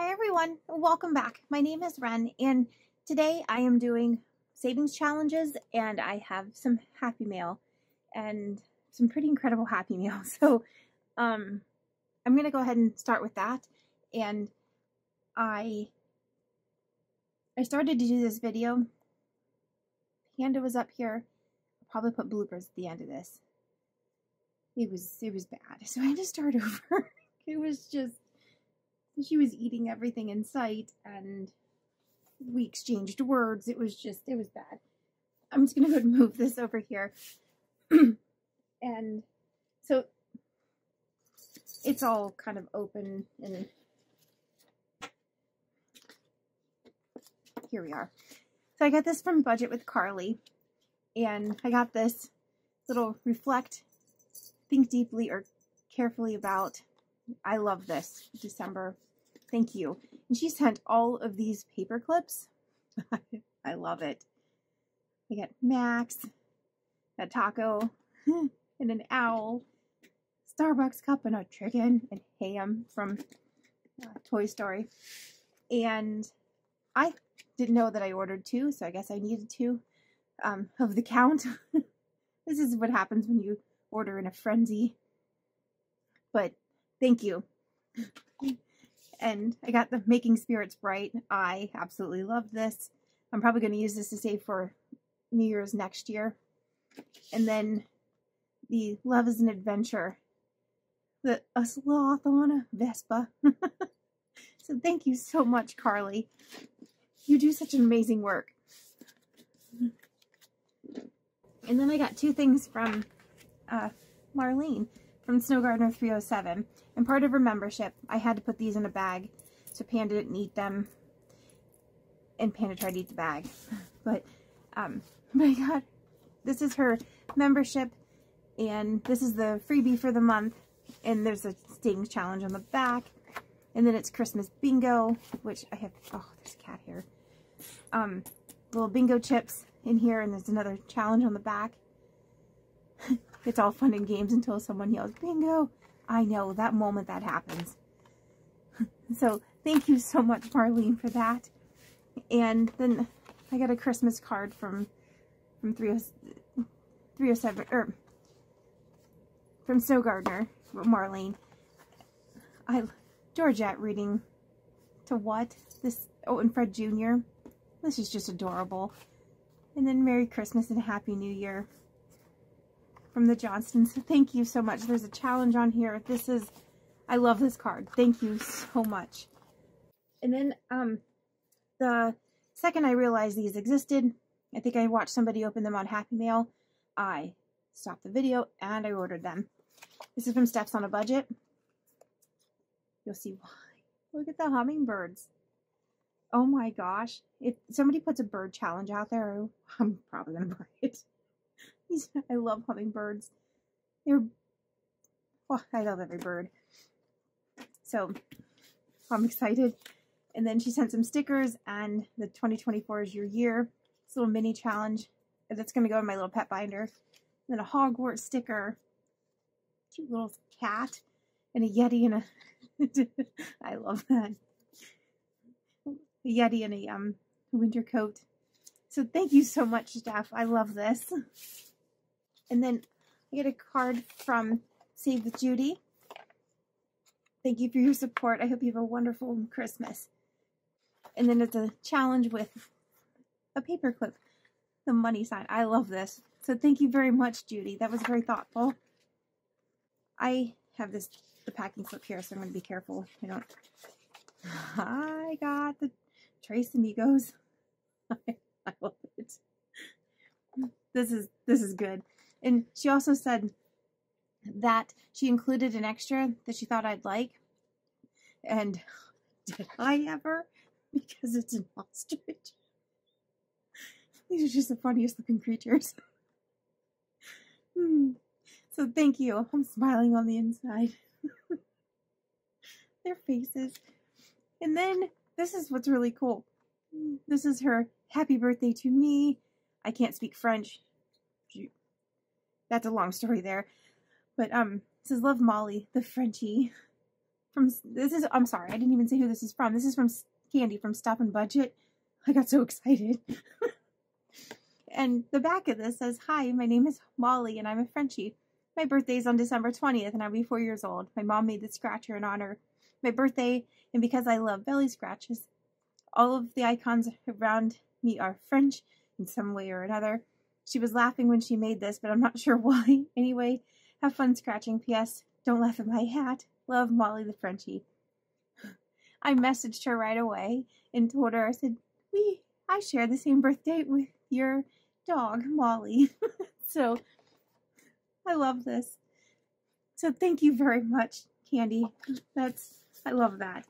Hi everyone, welcome back. My name is Ren and today I am doing savings challenges and I have some Happy Mail and some pretty incredible Happy Mail. So um, I'm going to go ahead and start with that and I I started to do this video. Panda was up here. I'll probably put bloopers at the end of this. It was it was bad. So I had to start over. it was just she was eating everything in sight and we exchanged words. It was just, it was bad. I'm just going to go and move this over here. and so it's all kind of open and here we are. So I got this from Budget with Carly and I got this little reflect, think deeply or carefully about I love this. December. Thank you. And she sent all of these paper clips. I love it. I got Max, a taco, and an owl, Starbucks cup, and a chicken, and Hamm from uh, Toy Story. And I didn't know that I ordered two, so I guess I needed two um, of the count. this is what happens when you order in a frenzy. But Thank you. And I got the Making Spirits Bright. I absolutely love this. I'm probably going to use this to save for New Year's next year. And then the Love is an Adventure. The A Sloth on a Vespa. so thank you so much, Carly. You do such an amazing work. And then I got two things from uh, Marlene from Snow Gardener 307. And part of her membership, I had to put these in a bag so Panda didn't eat them. And Panda tried to eat the bag. But, um, my God, this is her membership. And this is the freebie for the month. And there's a stings challenge on the back. And then it's Christmas bingo, which I have, oh, there's a cat here. Um, little bingo chips in here. And there's another challenge on the back. It's all fun and games until someone yells, bingo. I know, that moment that happens. so thank you so much, Marlene, for that. And then I got a Christmas card from from 307, or er, from Snow Gardener, Marlene. I, Georgette reading to what? This, oh, and Fred Jr. This is just adorable. And then Merry Christmas and Happy New Year from the Johnstons. Thank you so much. There's a challenge on here. This is, I love this card. Thank you so much. And then um, the second I realized these existed, I think I watched somebody open them on Happy Mail. I stopped the video and I ordered them. This is from Steps on a Budget. You'll see why. Look at the hummingbirds. Oh my gosh. If somebody puts a bird challenge out there, I'm probably going to buy it. I love hummingbirds. They're, oh, I love every bird. So I'm excited. And then she sent some stickers and the 2024 is your year. This little mini challenge. That's going to go in my little pet binder. And then a Hogwarts sticker. Cute little cat. And a Yeti and a... I love that. A Yeti and a um, winter coat. So thank you so much, Steph. I love this. And then I get a card from Save Judy. Thank you for your support. I hope you have a wonderful Christmas. And then it's a challenge with a paperclip, the money sign. I love this. So thank you very much, Judy. That was very thoughtful. I have this the packing slip here, so I'm going to be careful. I don't. I got the Tres Amigos. I love it. This is this is good. And she also said that she included an extra that she thought I'd like. And did I ever? Because it's an ostrich. These are just the funniest looking creatures. hmm. So thank you. I'm smiling on the inside. Their faces. And then this is what's really cool. This is her happy birthday to me. I can't speak French that's a long story there. But um, says love Molly, the Frenchie. from, this is, I'm sorry, I didn't even say who this is from. This is from Candy from Stuff and Budget. I got so excited. and the back of this says, Hi, my name is Molly and I'm a Frenchie. My birthday is on December 20th and I'll be four years old. My mom made the scratcher in honor my birthday and because I love belly scratches. All of the icons around me are French in some way or another. She was laughing when she made this, but I'm not sure why. Anyway, have fun scratching. P.S. Don't laugh at my hat. Love, Molly the Frenchie. I messaged her right away and told her, I said, we, I share the same birthday with your dog, Molly. so, I love this. So thank you very much, Candy. That's, I love that.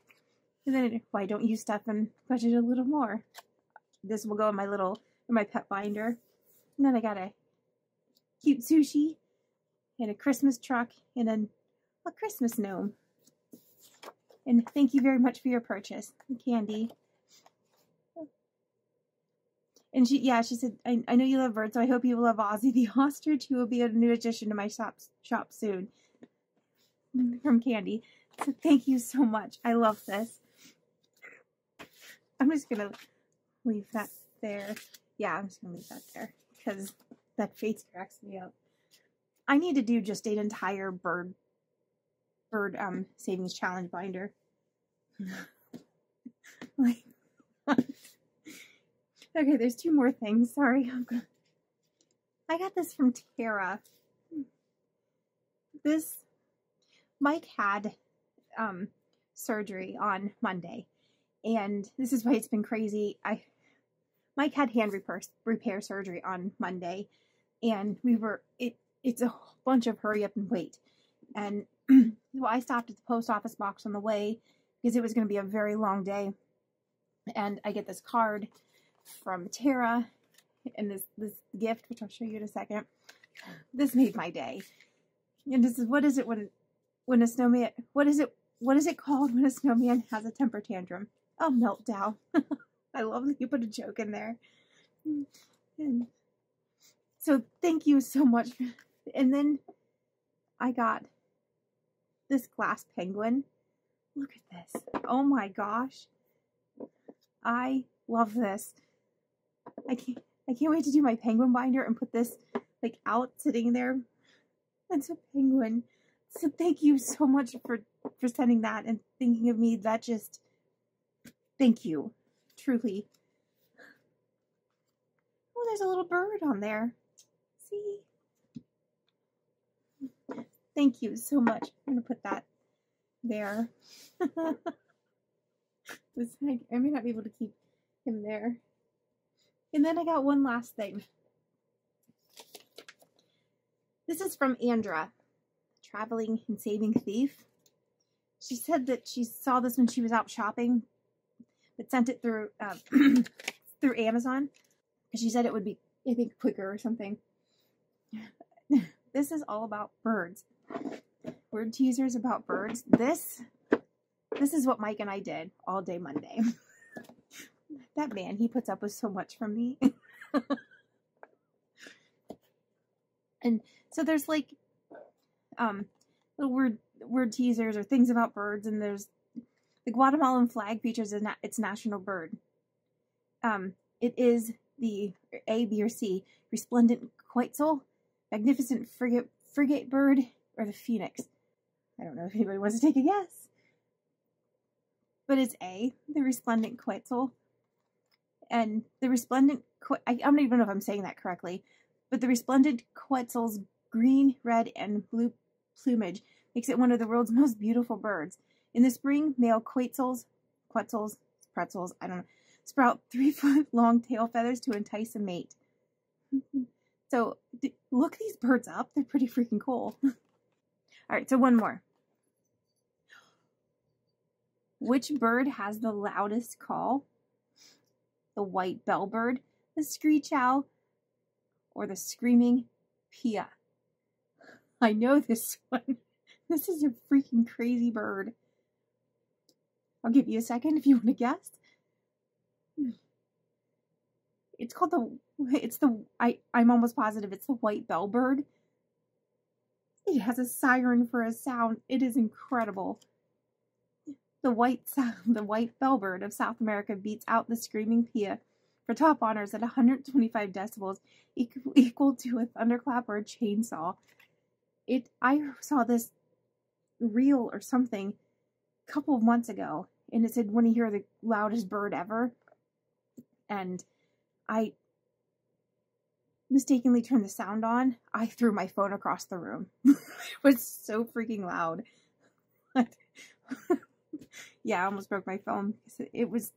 And then why don't you stuff and budget a little more? This will go in my little, in my pet binder. And then I got a cute sushi and a Christmas truck and a, a Christmas gnome. And thank you very much for your purchase, Candy. And she, yeah, she said, I, I know you love birds, so I hope you love Ozzy the ostrich, who will be a new addition to my shop, shop soon. From Candy. So thank you so much. I love this. I'm just going to leave that there. Yeah, I'm just going to leave that there because that face cracks me up. I need to do just an entire bird bird um savings challenge binder. like Okay, there's two more things. Sorry. I got this from Tara. This Mike had um surgery on Monday. And this is why it's been crazy. I Mike had hand repair, repair surgery on Monday and we were it it's a bunch of hurry up and wait. And well, I stopped at the post office box on the way because it was going to be a very long day. And I get this card from Tara and this this gift, which I'll show you in a second. This made my day. And this is what is it when when a snowman what is it what is it called when a snowman has a temper tantrum? Oh, meltdown. I love that you put a joke in there. And so thank you so much. And then I got this glass penguin. Look at this. Oh my gosh. I love this. I can't I can't wait to do my penguin binder and put this like out sitting there. It's a penguin. So thank you so much for for sending that and thinking of me. That just thank you. Truly. Oh, there's a little bird on there. See? Thank you so much. I'm going to put that there. I may not be able to keep him there. And then I got one last thing. This is from Andra, Traveling and Saving Thief. She said that she saw this when she was out shopping, but sent it through uh, through Amazon. She said it would be, I think, quicker or something. this is all about birds. Word teasers about birds. This, this is what Mike and I did all day Monday. that man, he puts up with so much from me. and so there's like, um, little word word teasers or things about birds, and there's the Guatemalan flag features its national bird. Um, it is the A, B, or C resplendent quetzal, magnificent frigate frigate bird, or the phoenix. I don't know if anybody wants to take a guess. But it's A, the resplendent quetzal. And the resplendent, I, I don't even know if I'm saying that correctly, but the resplendent quetzal's green, red, and blue plumage makes it one of the world's most beautiful birds. In the spring, male quetzals, quetzals, pretzels, I don't know, sprout three foot long tail feathers to entice a mate. so look these birds up. They're pretty freaking cool. All right, so one more. Which bird has the loudest call? The white bellbird, the screech owl, or the screaming piha? I know this one. This is a freaking crazy bird. I'll give you a second if you want to guess. It's called the, it's the, I, I'm almost positive it's the white bellbird. It has a siren for a sound. It is incredible. The white the white bellbird of South America beats out the screaming piha for top honors at 125 decibels, equal, equal to a thunderclap or a chainsaw. It I saw this reel or something a couple of months ago, and it said when you hear the loudest bird ever, and I mistakenly turned the sound on. I threw my phone across the room. it was so freaking loud. yeah, I almost broke my phone. It was,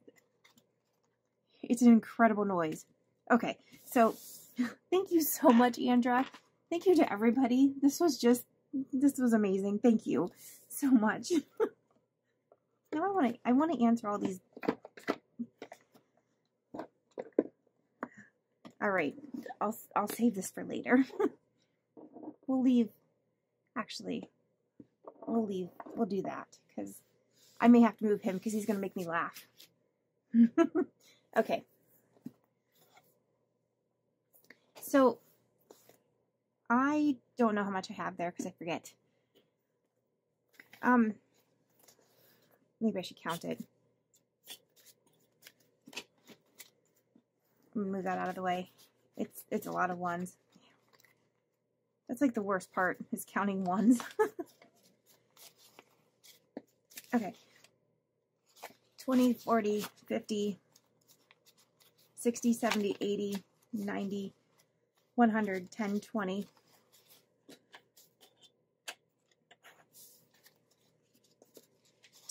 it's an incredible noise. Okay, so thank you so much, Andra. Thank you to everybody. This was just, this was amazing. Thank you so much. Now I want to, I want to answer all these. All right, I'll, I'll save this for later. we'll leave, actually, we'll leave, we'll do that because I may have to move him because he's to make me laugh. okay. So, I don't know how much I have there because I forget. Um, maybe I should count it. move that out of the way. It's it's a lot of ones. That's like the worst part is counting ones. okay. 20, 40, 50, 60, 70, 80, 90, 100, 10, 20.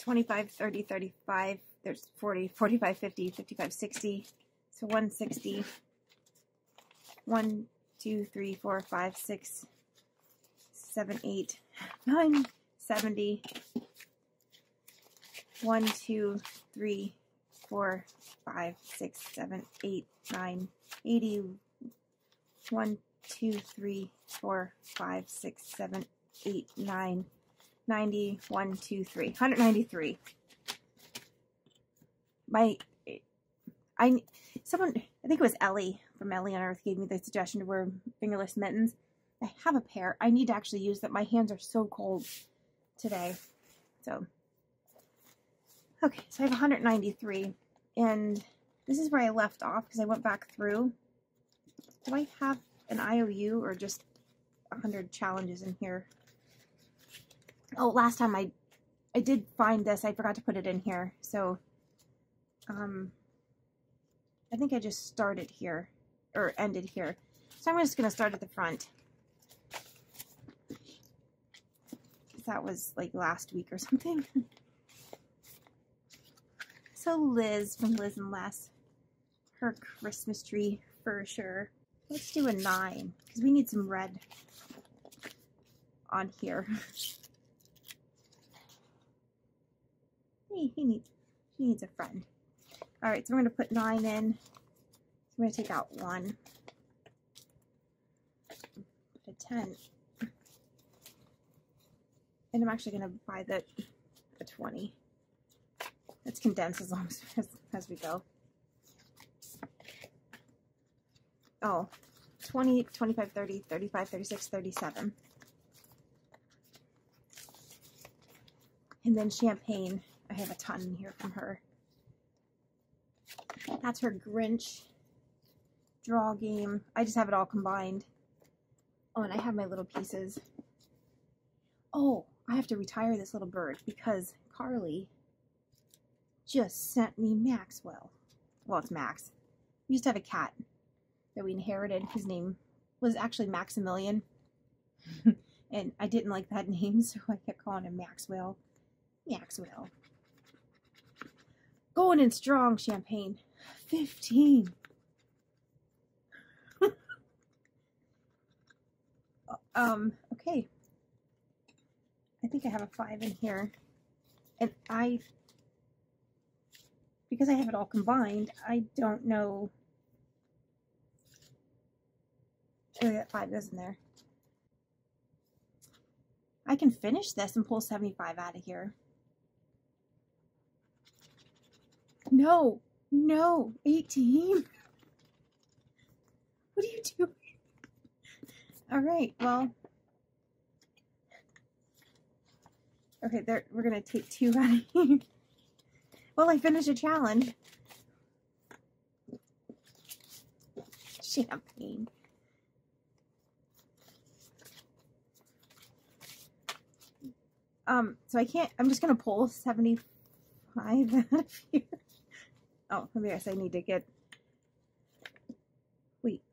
Twenty-five, thirty, thirty-five. There's 40, 45, 50, 55, 60. So 160. 1, 2, 3, 4, 5, 6, 7, 8, 9, 70. 1, 2, 3, 4, 5, 6, 7, 8, 9, 80. 1, 2, 3, 4, 5, 6, 7, 8, 9, 90. 1, 2, 3. 193. My, I, someone, I think it was Ellie from Ellie on Earth gave me the suggestion to wear fingerless mittens. I have a pair. I need to actually use them. My hands are so cold today. So, okay, so I have 193. And this is where I left off because I went back through. Do I have an IOU or just 100 challenges in here? Oh, last time I I did find this. I forgot to put it in here. So, um, I think I just started here, or ended here. So I'm just going to start at the front. That was like last week or something. so Liz from Liz and Less, her Christmas tree for sure. Let's do a nine, because we need some red on here. hey, he needs, he needs a friend. All right, so we're going to put 9 in. I'm going to take out 1. Put a 10. And I'm actually going to buy the, the 20. Let's condense as long as, as we go. Oh, 20, 25, 30, 35, 36, 37. And then champagne. I have a ton in here from her. That's her Grinch draw game. I just have it all combined. Oh, and I have my little pieces. Oh, I have to retire this little bird because Carly just sent me Maxwell. Well, it's Max. We used to have a cat that we inherited. His name was actually Maximilian. and I didn't like that name, so I kept calling him Maxwell. Maxwell. Going in strong, Champagne. 15. um, okay. I think I have a 5 in here. And I, because I have it all combined, I don't know. Oh, that 5 is in there. I can finish this and pull 75 out of here. No, no, 18. What are you doing? All right, well. Okay, there we're gonna take two out of here. Well, I finished a challenge. Champagne. Um, so I can't, I'm just going to pull 75 out of here. Oh, yes, I need to get, wait,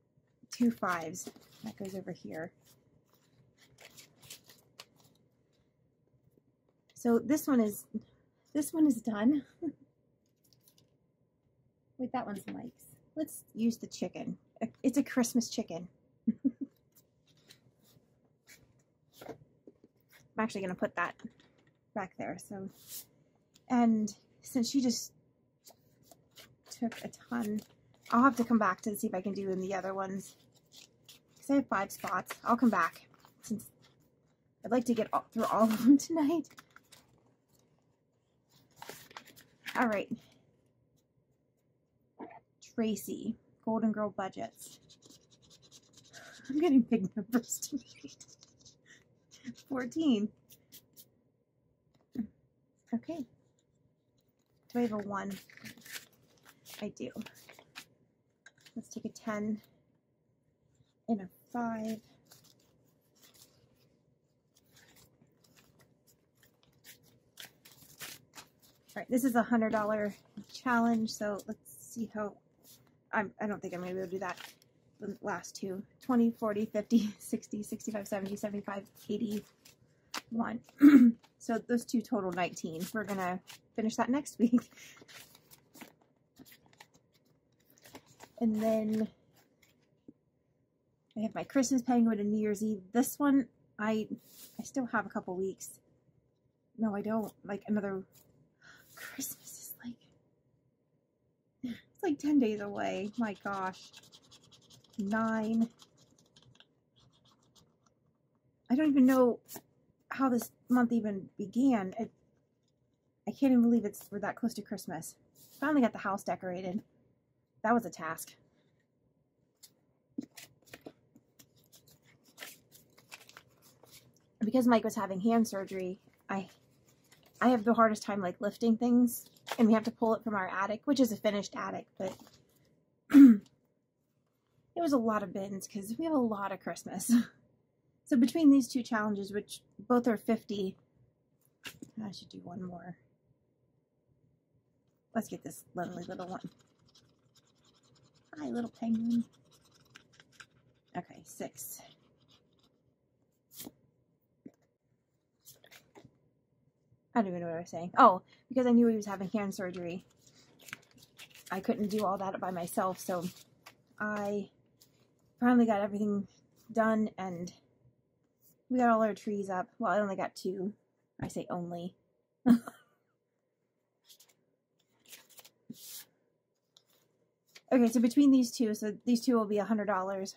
two fives. That goes over here. So this one is, this one is done. Wait, that one's nice. Let's use the chicken. It's a Christmas chicken. I'm actually going to put that back there. So, and since she just took a ton, I'll have to come back to see if I can do in the other ones. Because I have five spots. I'll come back since I'd like to get all, through all of them tonight. All right. Tracy, Golden Girl budgets. I'm getting big numbers tonight. 14. Okay. Do I have a 1? I do. Let's take a 10 and a 5. All right, this is a $100 challenge, so let's see how, I'm, I don't think I'm going to be able to do that the last two 20 40 50 60 65 70 75 81 so those two total 19 we're gonna finish that next week and then I have my Christmas penguin and New Year's Eve this one I I still have a couple weeks no I don't like another Christmas is like it's like 10 days away my gosh nine. I don't even know how this month even began. It, I can't even believe it's we're that close to Christmas. Finally got the house decorated. That was a task. Because Mike was having hand surgery, I I have the hardest time like lifting things and we have to pull it from our attic, which is a finished attic, but it was a lot of bins because we have a lot of Christmas. so between these two challenges, which both are 50, I should do one more. Let's get this lovely little one. Hi, little penguin. Okay, six. I don't even know what I was saying. Oh, because I knew he was having hand surgery. I couldn't do all that by myself, so I finally got everything done and we got all our trees up. Well, I only got two. I say only. Okay, so between these two, so these two will be a $100.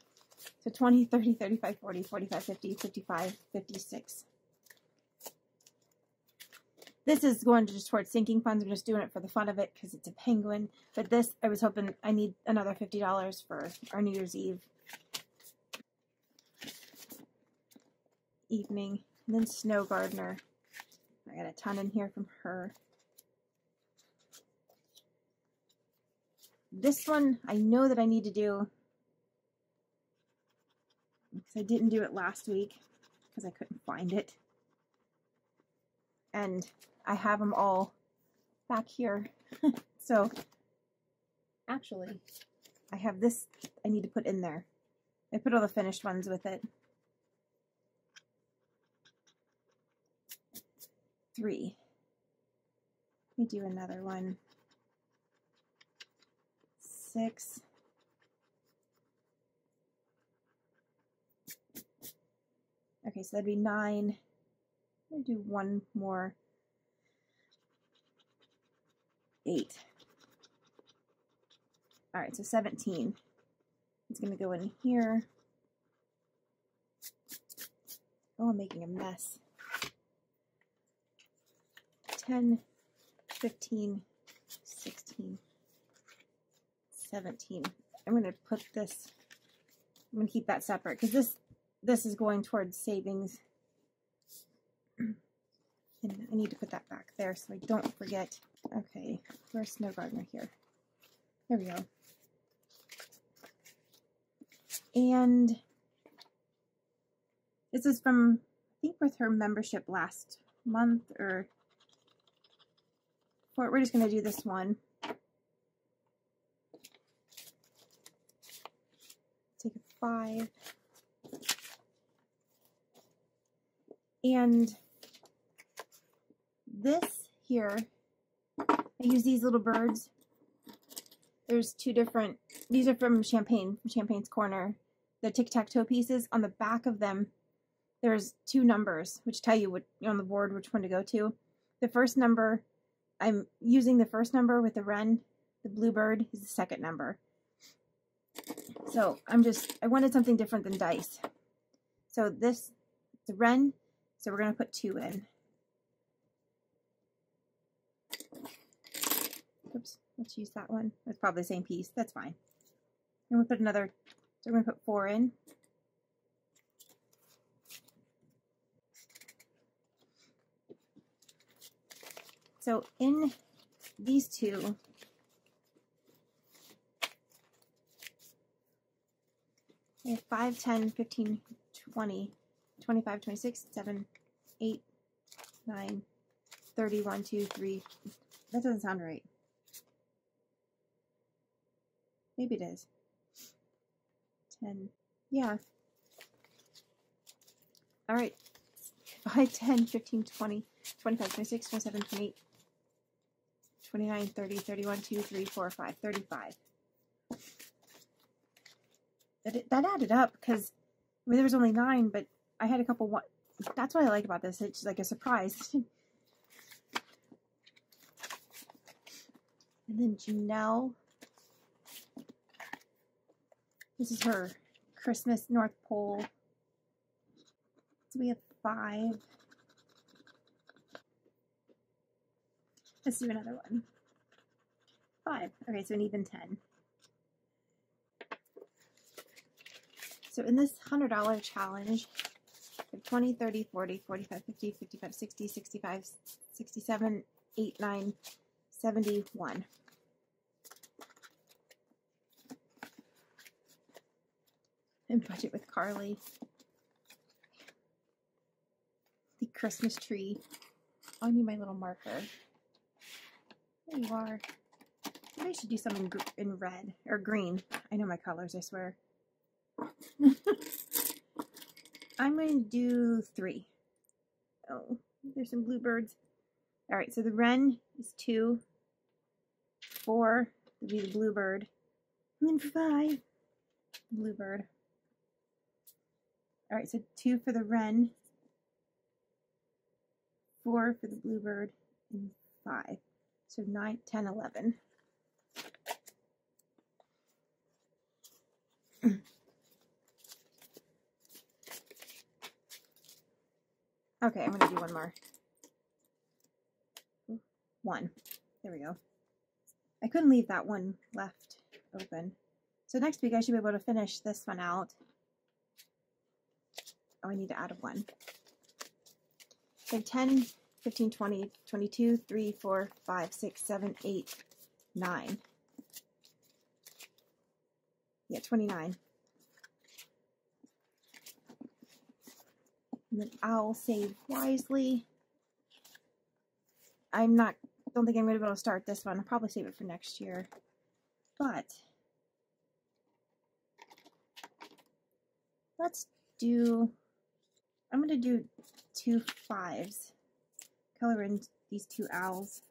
So 20, 30, 35, 40, 45, 50, 55, 56. This is going to just towards sinking funds. I'm just doing it for the fun of it because it's a penguin. But this, I was hoping I need another $50 for our New Year's Eve evening. And then Snow Gardener. I got a ton in here from her. This one, I know that I need to do because I didn't do it last week because I couldn't find it. And I have them all back here. so actually, I have this I need to put in there. I put all the finished ones with it. three. Let me do another one. Six. Okay, so that'd be nine. I'm to do one more. Eight. All right, so 17. It's to go in here. Oh, I'm making a mess. 10, 15, 16, 17. I'm going to put this, I'm going to keep that separate because this, this is going towards savings. And I need to put that back there so I don't forget. Okay, where's Snow Gardener here? There we go. And this is from, I think, with her membership last month or we're just going to do this one. Take a five. And this here, I use these little birds. There's two different, these are from Champagne, Champagne's Corner. The tic-tac-toe pieces, on the back of them, there's two numbers, which tell you what, on the board which one to go to. The first number, I'm using the first number with the wren. The bluebird is the second number. So I'm just, I wanted something different than dice. So this, the wren, so we're going to put two in. Oops, let's use that one. It's probably the same piece. That's fine. And we'll put another, so we're going to put four in. So in these two, we have 5, 10, 15, 20, 25, 26, 7, 8, 9, 30, 1, 2, 3. That doesn't sound right. Maybe it is. 10. Yeah. All right. 5, 10, 15, 20, 25, 26, 27, 28, 29, 30, 31, 2, 3, 4, 5, 35. That, that added up because I mean, there was only nine, but I had a couple one. That's what I like about this. It's like a surprise. and then Janell. This is her Christmas North Pole. So we have five. Let's do another one. Five. Okay, so an even 10. So in this $100 challenge, 20, 30, 40, 45, 50, 55, 60, 65, 67, 8, 9, 71. And budget with Carly. The Christmas tree. Oh, I need my little marker. There you are. Maybe I should do some in, in red or green. I know my colors, I swear. I'm going to do three. Oh, there's some bluebirds. All right, so the wren is two. Four would be the bluebird. And then five, bluebird. All right, so two for the wren. Four for the bluebird. And five. So 9, 10, 11. okay, I'm going to do one more. One. There we go. I couldn't leave that one left open. So next week I should be able to finish this one out. Oh, I need to add a one. So 10 15, 20, 22, 3, 4, 5, 6, 7, 8, 9. Yeah, 29. And then I'll save wisely. I'm not, don't think I'm going to be able to start this one. I'll probably save it for next year. But, let's do, I'm going to do two fives color in these two owls.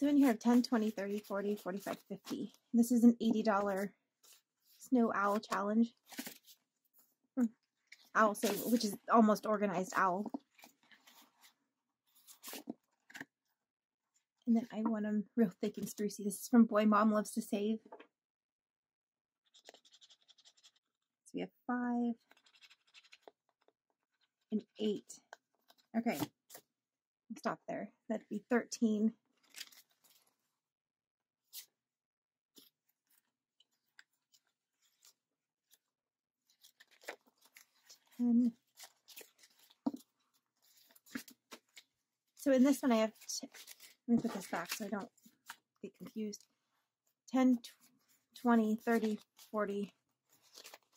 So in here, I have 10, 20, 30, 40, 45, 50. This is an $80 snow owl challenge. Hmm. Owl, so which is almost organized owl. And then I want them real thick and sprucey. This is from Boy Mom Loves to Save. So we have five and eight. Okay, stop there. That'd be 13. 10. So in this one I have, let me put this back so I don't get confused. 10, 20, 30, 40,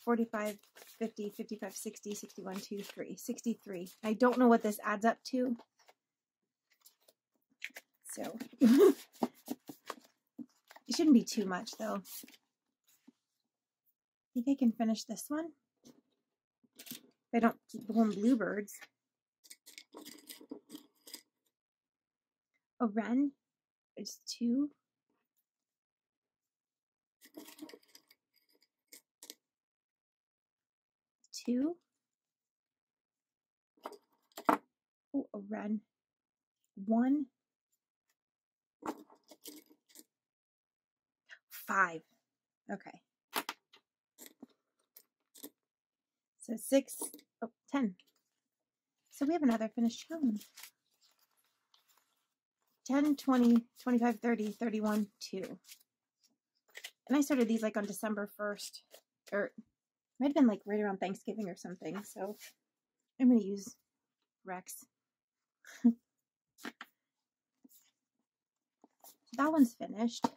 45, 50, 55, 60, 61, 2, 3, 63. I don't know what this adds up to. So it shouldn't be too much though. I think I can finish this one. I don't keep bluebirds. A wren. is two. Two. Oh, a wren. One. Five. Okay. So six, oh, 10. So we have another finished challenge. 10, 20, 25, 30, 31, 2. And I started these like on December 1st, or might have been like right around Thanksgiving or something. So I'm going to use Rex. that one's finished.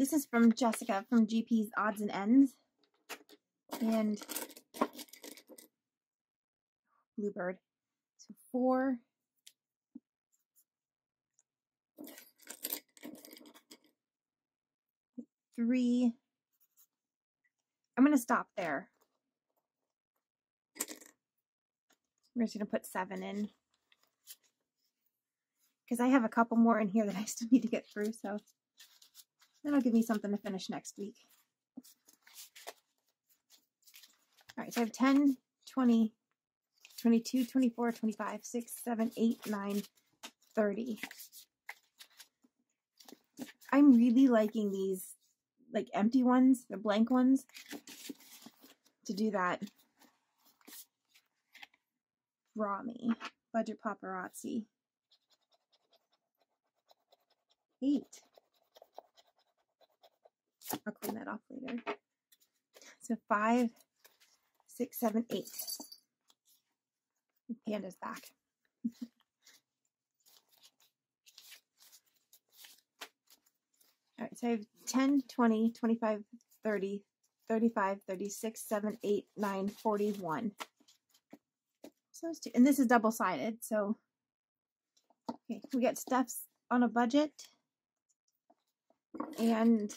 This is from Jessica from GP's Odds and Ends. And Bluebird. So four. Three. I'm going to stop there. We're just going to put seven in. Because I have a couple more in here that I still need to get through, so That'll give me something to finish next week. All right, so I have 10, 20, 22, 24, 25, 6, 7, 8, 9, 30. I'm really liking these like empty ones, the blank ones, to do that Rami. Budget Paparazzi. Eight. I'll clean that off later. So five, six, seven, eight. Panda's back. All right, so I have 10, 20, 25, 30, 35, 36, 7, 8, 9, 41. So two, and this is double-sided, so okay, we get stuffs on a budget and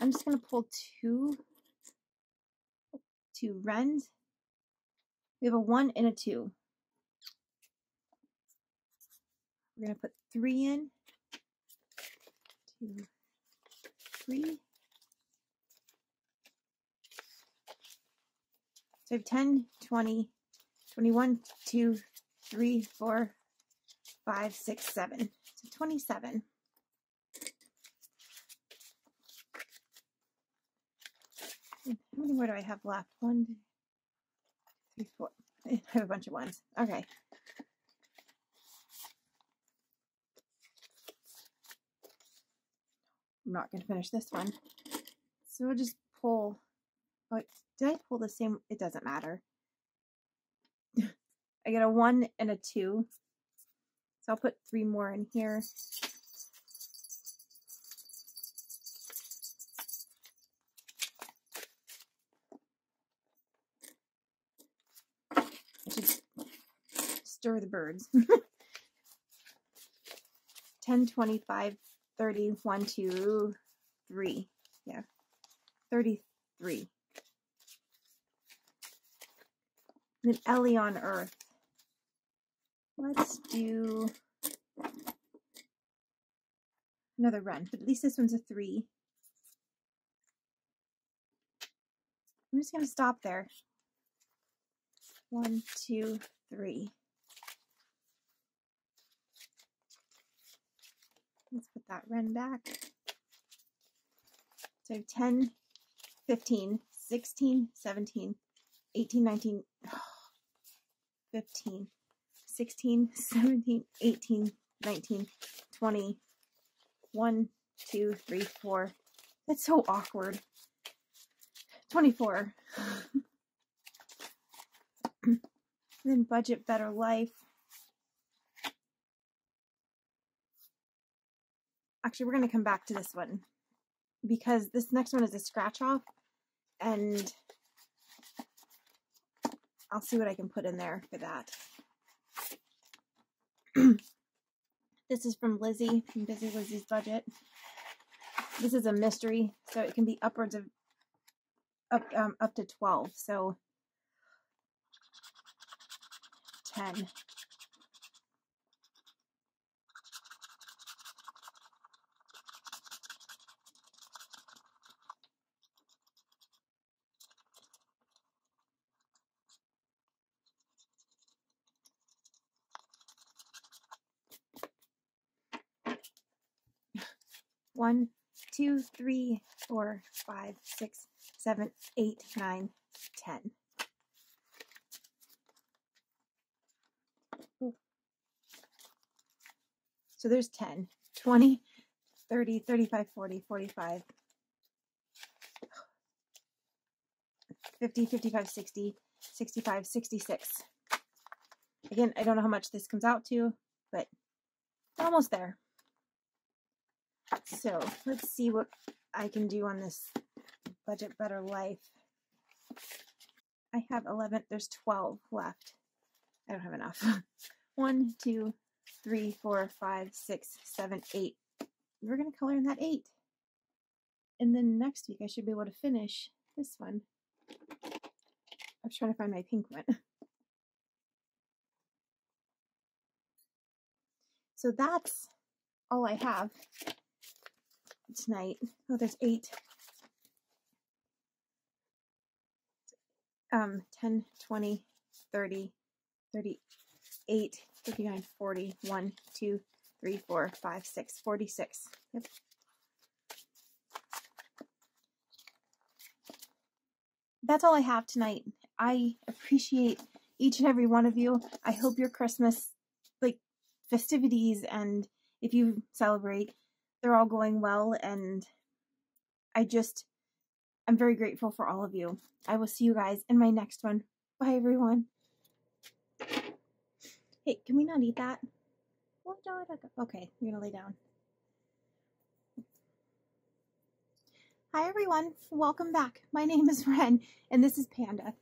I'm just going to pull two, two wrens. We have a one and a two. We're going to put three in. Two, three. So I have 10, 20, 21, 2, 3, 4, 5, 6, 7. So 27. How many more do I have left? One, two, three, four. I have a bunch of ones. Okay. I'm not going to finish this one. So we'll just pull. Oh, did I pull the same? It doesn't matter. I get a one and a two. So I'll put three more in here. Stir the birds. 10, 25, 30, 1, 2, 3. Yeah, 33. Then Ellie on Earth. Let's do another run, but at least this one's a 3. I'm just going to stop there. One, two, three. Let's put that back. So 10, 15, 16, 17, 18, 19, 15, 16, 17, 18, 19, 20, 1, 2, 3, 4. That's so awkward. 24. then budget better life. Actually, we're going to come back to this one because this next one is a scratch off and I'll see what I can put in there for that. this is from Lizzy, from Busy Lizzy's Budget. This is a mystery, so it can be upwards of up um, up to 12. So 10. One, two, three, four, five, six, seven, eight, nine, ten. So there's 10, 20, 30, 35, 40, 45, 50, 55, 60, 65, 66. Again, I don't know how much this comes out to, but almost there. So let's see what I can do on this budget better life. I have 11, there's 12 left. I don't have enough. One, two, three, four, five, six, seven, eight. We're going to color in that eight. And then next week I should be able to finish this one. I was trying to find my pink one. So that's all I have tonight. Oh, there's eight. Um, 10, 20, 30, 38, 39, 40, 1, 2, 3, 4, 5, 6, 46. Yep. That's all I have tonight. I appreciate each and every one of you. I hope your Christmas, like, festivities and if you celebrate, they're all going well. And I just, I'm very grateful for all of you. I will see you guys in my next one. Bye, everyone. Hey, can we not eat that? Okay, you're gonna lay down. Hi everyone, welcome back. My name is Ren and this is Panda.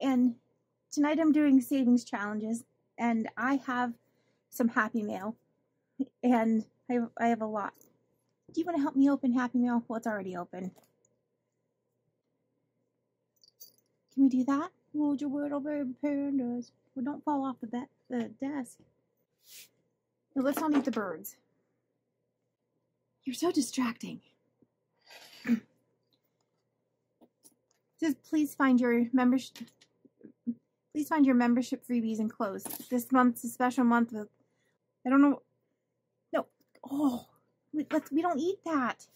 And tonight I'm doing savings challenges and I have some Happy Mail and I I have a lot. Do you want to help me open Happy Mail? Well, it's already open. Can we do that? Hold your little baby pandas? Well, don't fall off the, the desk. No, let's not eat the birds. You're so distracting. says please find your membership please find your membership freebies and enclosed. This month's a special month with I don't know no oh we, let's we don't eat that.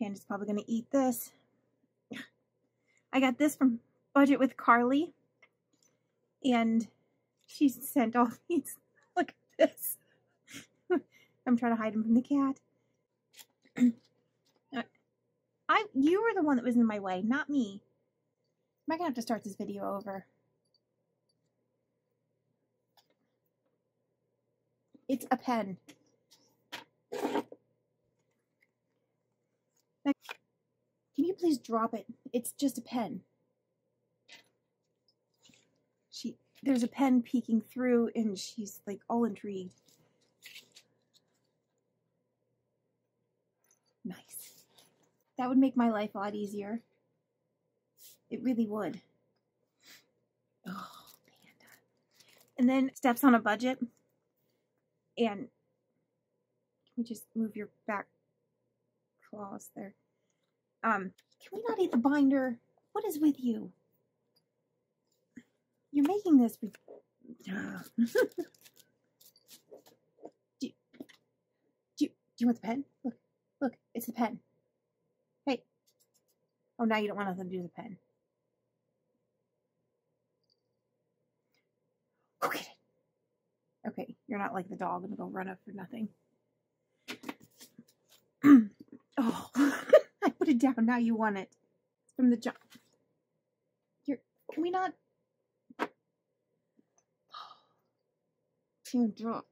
Panda's probably gonna eat this. I got this from Budget with Carly and she sent all these. Look at this. I'm trying to hide them from the cat. Uh, I, you were the one that was in my way, not me. Am I gonna have to start this video over? It's a pen. Can you please drop it? It's just a pen. She there's a pen peeking through and she's like all intrigued. Nice. That would make my life a lot easier. It really would. Oh, panda. And then steps on a budget. And can we just move your back claws there? Um, can we not eat the binder? What is with you? You're making this. do, you, do, you, do you want the pen? Look, look, it's the pen. Hey. Oh, now you don't want nothing to do with the pen. Go get it. Okay, you're not like the dog and go run up for nothing. Oh, I put it down. Now you want it. It's from the jump. You're, can we not? Team drop.